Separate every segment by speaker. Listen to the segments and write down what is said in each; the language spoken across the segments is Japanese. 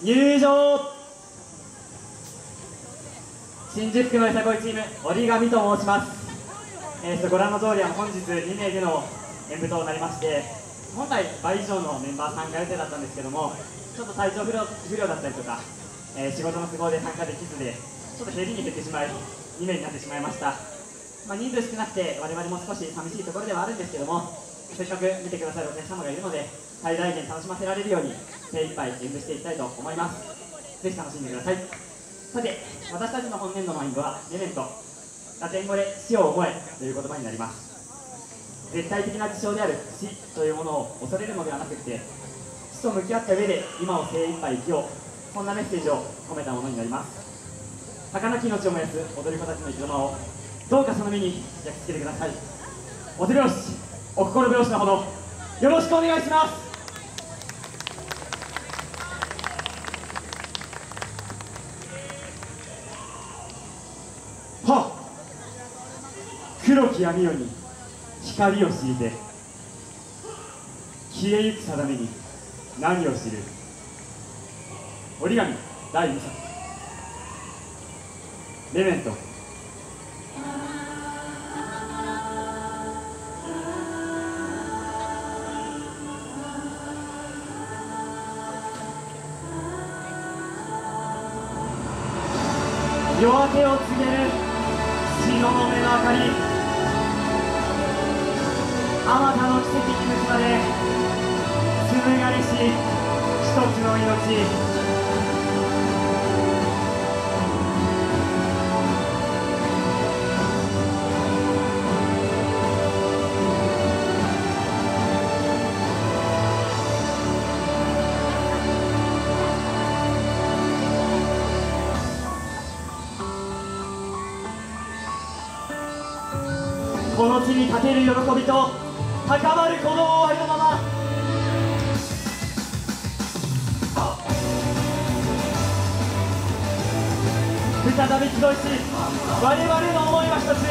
Speaker 1: 入場新宿区のよさこいチーム折り紙と申します、えー、とご覧の通りは本日2名での演舞となりまして本来倍以上のメンバー参加予定だったんですけどもちょっと体調不良不良だったりとか、えー仕事の都合で参加できずでちょっと減りに減ってしまい2名になってしまいました、まあ、人数少なくて我々も少し寂しいところではあるんですけどもせっかく見てくださるお客様がいるので最大限楽しませられるように精一杯演舞していきたいと思います。ぜひ楽しんでください。さて私たちの本年度のマインドはメメントラテン語で死を思えという言葉になります。絶対的な事象である死というものを恐れるのではなくて死と向き合った上で今を精一杯生きようそんなメッセージを込めたものになります。儚き命を燃やす踊り子たちの生き様をどうかその目に焼き付けてください。お手拍子お心拍子のほどよろしくお願いします。は黒き闇夜に光を敷いて。消えゆく定めに何を知る。折り紙第2作レメント。夜明けを告げる。の目の明かり。あまたの奇跡に結ばれ紡がれし一つの命。に立てる喜びと高まるこのありのまま。再び集いし我々の思いは一つ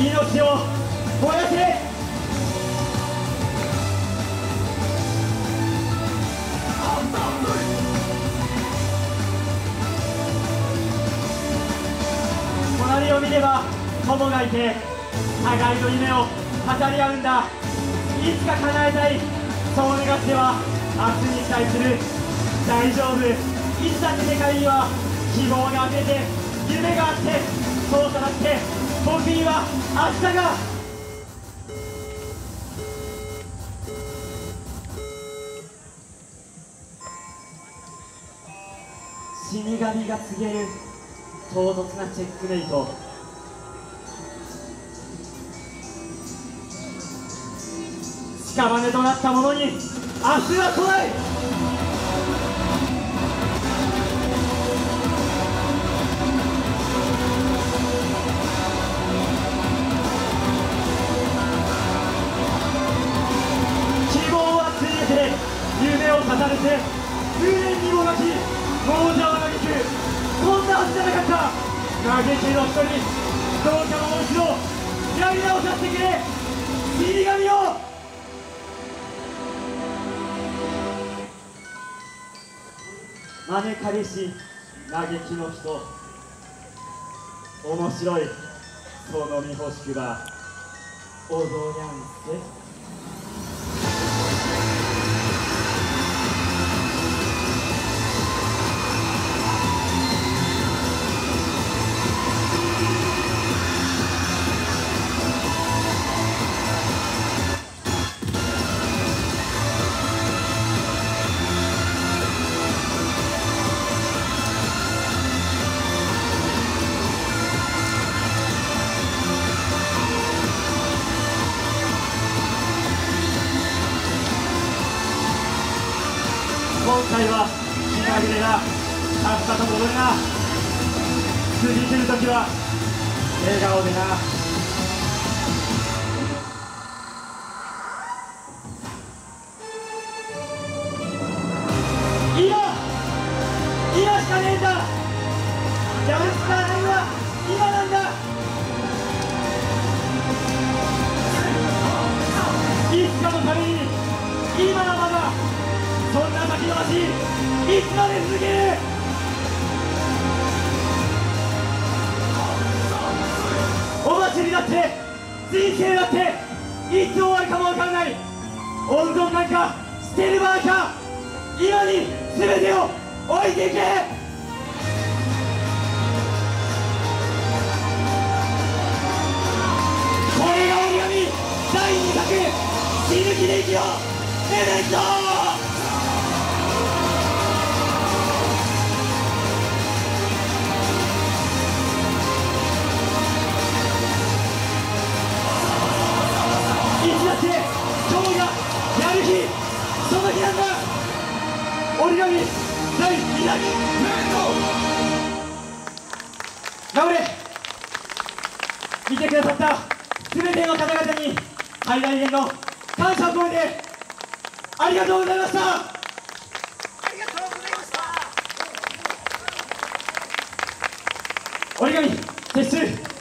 Speaker 1: 命を燃やせ。隣を見れば友がいて互いの夢を語り合うんだ。いつか叶えたい。そう願っては明日に期待する。大丈夫。いつだって世界には希望があふれて夢があってそうじゃなくて僕には明日が。死神が告げる唐突なチェックメイト。屍となった者に明日は来ない。希望はついて夢を語れて無念にもがき王者は嘆く。こんなはずじゃなかった。嘆きの人にどうかもう一度やり直させてくれ。死神を招かれし嘆きの人。面白い。その見欲しくば踊りゃんせ。回は気まぐれな暑さと戻るな次来るときは笑顔でな。にな先延ばしいいつまで続けるお祭りだって人生だっていつ終わるかもわからない。温存なんか捨てる場合か今に全てを置いていけ。これが折り紙第2作死ぬ気で生きよう。エメント今日がやる日その日なんだ折り紙第2作頑張れ見てくださった全ての方々に最大限の感謝を込めてありがとうございました
Speaker 2: ありがとうございました
Speaker 1: 折り紙撤す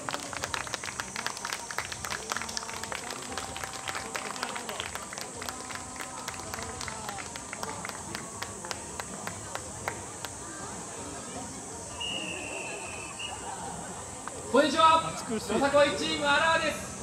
Speaker 3: んにちは。よさこいチームあらあです